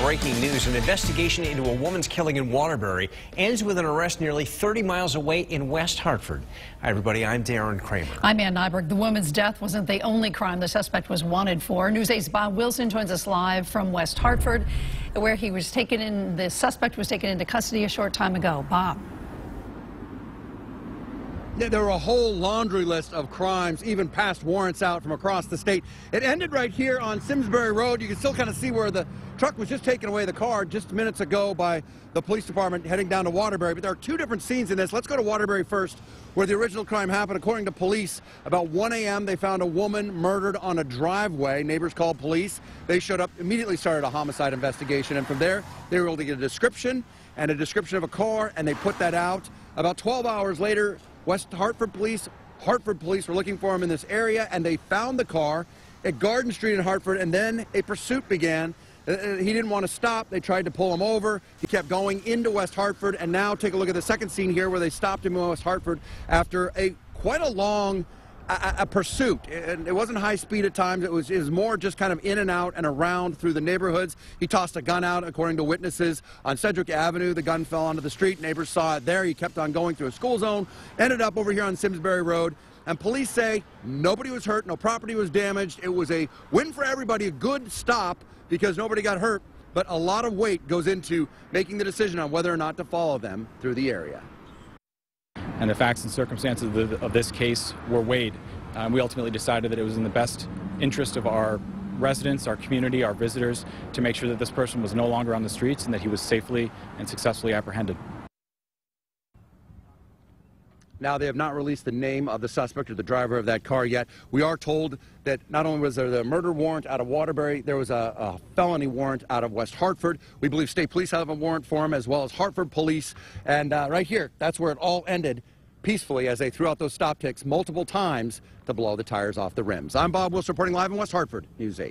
Breaking news, an investigation into a woman's killing in Waterbury ends with an arrest nearly 30 miles away in West Hartford. Hi, everybody, I'm Darren Kramer. I'm Ann Nyberg. The woman's death wasn't the only crime the suspect was wanted for. News 8's Bob Wilson joins us live from West Hartford, where he was taken in, the suspect was taken into custody a short time ago. Bob. There were a whole laundry list of crimes, even past warrants out from across the state. It ended right here on Simsbury Road. You can still kind of see where the truck was just taking away the car just minutes ago by the police department heading down to Waterbury. But there are two different scenes in this. Let's go to Waterbury first, where the original crime happened. According to police, about 1 a.m., they found a woman murdered on a driveway. Neighbors called police. They showed up, immediately started a homicide investigation. And from there, they were able to get a description and a description of a car, and they put that out. About 12 hours later, West Hartford Police, Hartford Police were looking for him in this area, and they found the car at Garden Street in Hartford, and then a pursuit began. Uh, uh, he didn't want to stop. They tried to pull him over. He kept going into West Hartford, and now take a look at the second scene here where they stopped him in West Hartford after a quite a long a, a, pursuit. And it wasn't high speed at times. It was, it was more just kind of in and out and around through the neighborhoods. He tossed a gun out, according to witnesses, on Sedgwick Avenue. The gun fell onto the street. Neighbors saw it there. He kept on going through a school zone, ended up over here on Simsbury Road. And police say nobody was hurt, no property was damaged. It was a win for everybody, a good stop because nobody got hurt. But a lot of weight goes into making the decision on whether or not to follow them through the area and the facts and circumstances of, the, of this case were weighed. Um, we ultimately decided that it was in the best interest of our residents, our community, our visitors, to make sure that this person was no longer on the streets and that he was safely and successfully apprehended. Now, they have not released the name of the suspect or the driver of that car yet. We are told that not only was there the murder warrant out of Waterbury, there was a, a, felony warrant out of West Hartford. We believe state police have a warrant for him, as well as Hartford police. And uh, right here, that's where it all ended peacefully as they threw out those stop sticks multiple times to blow the tires off the rims. I'm Bob Wilson reporting live in West Hartford, News 8.